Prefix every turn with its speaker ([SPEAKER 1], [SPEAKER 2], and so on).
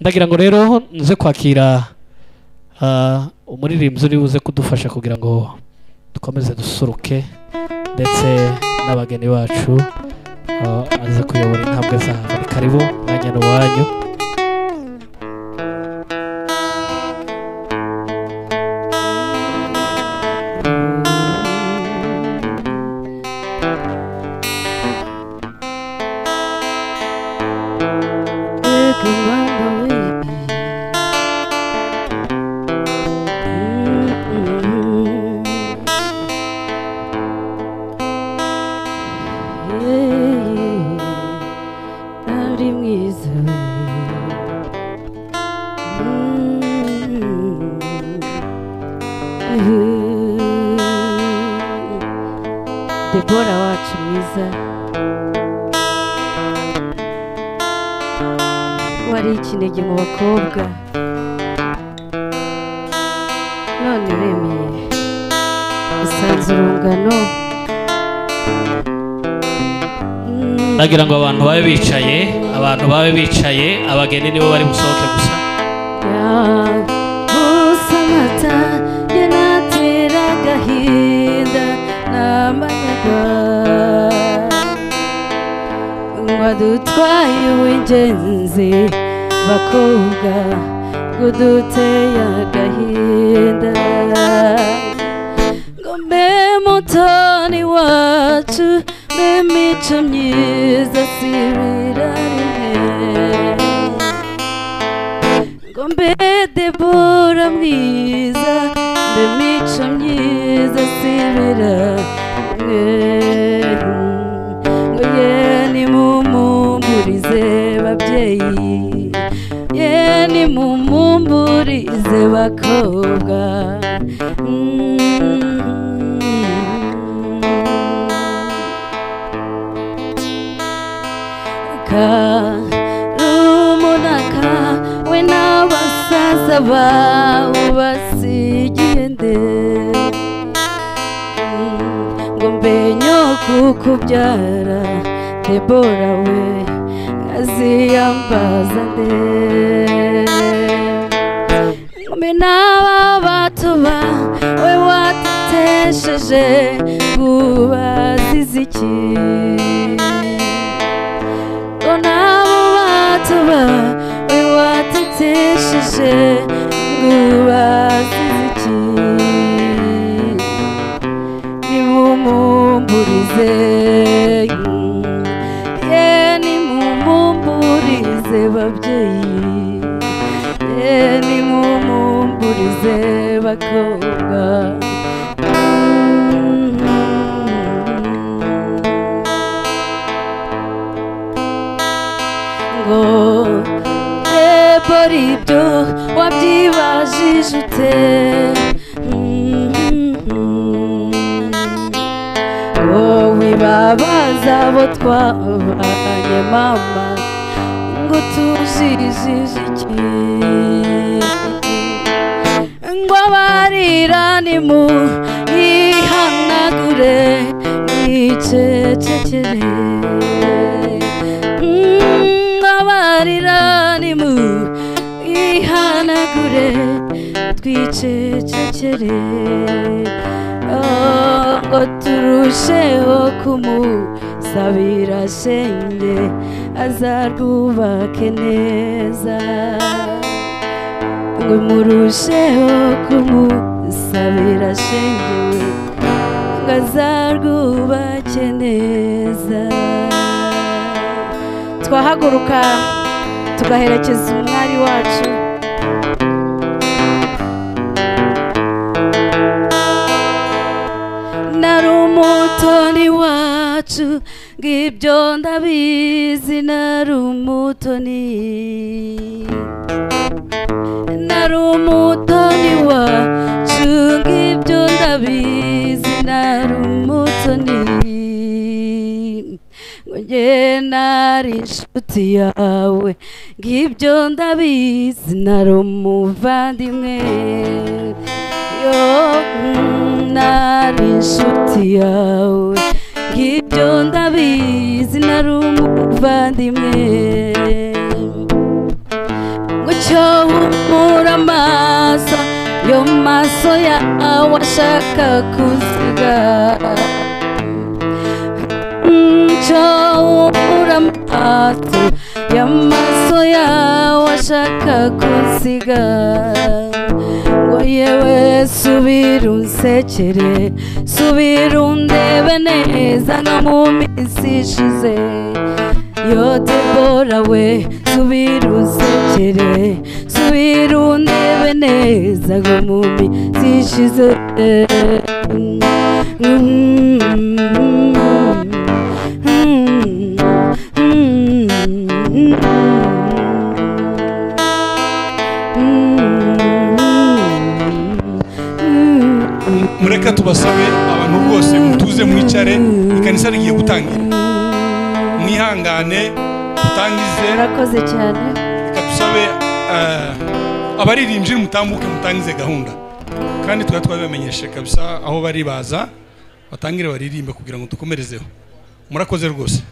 [SPEAKER 1] ndagira ngo rero nze kwakira ah, umuririmbyi uri buze kudufasha kugira ngo dukomeze dusuruke ndetse n'abageni bacu ah, aze kuyobora intambwe zabo ni karibu mwanya ni
[SPEAKER 2] Debora wacu mwiza. Wari ikinege mu bakobwa. None uremeye. Usanze urungano.
[SPEAKER 1] Ndagira ngo abantu babe bicaye abantu babe bicaye abageni nibo bari busohoke gusa.
[SPEAKER 2] Ngo dutwaye uw'ingenzi bakobwa ngo duteye agahinda. Ngo mbe mutoni wacu mbe mico myiza sibira rimwe ngo mbe debora mwiza mbe mico myiza sibira rimwe bakobwa. Karumunaka we n'abasaza bawe basigiye nde ngo mbenyo kukubyara debora we aziyambaza nde nimumumburize ye nimumumburize babyeyi. Ye nimumumburize bakobwa. Ngo ebora ibyo wabyibajije ute? Babaza abo twabanye mama ngo tujijije iki ngo abarira ni mu yihanagure mwicecekere Mm, abarira ni mu yihanagure twicecekere Oh, ngo turusheho kumusabira shenge azarwubake neza. Ngo murusheho kumusabira shenge we ngo azarwubake neza. Twahaguruka tugaherekeza umwari wacu. Wacu ngibyo ndabizi nari umutoni nari umutoni wacu ngibyo ndabizi nari umutoni njye nari inshuti yawe ngibyo ndabizi nari umuvandimwe yo mm, nari inshuti yawe. Nari umuvandimwe ngo cyo humura amaso yo maso yawe ashaka kuziga. Cyo humura amaso y'amaso yawe ashaka kuziga yewe subira unsekere subira undebe neza nka mu minsi ishize yo debora we subira unsekere subira undebe neza nka mu minsi ishize
[SPEAKER 3] mureka tubasabe abantu rwose mutuze mwicare ikanisa rigiye gutangira. Mwihangane mutangize.
[SPEAKER 2] Murakoze cyane.
[SPEAKER 3] Reka dusabe eh, abaririmbyi mutambuke mutangize gahunda. Kandi twari twabibamenyeshe kabisa aho bari baza batangire baririmbe kugira ngo dukomerezeho. Murakoze rwose.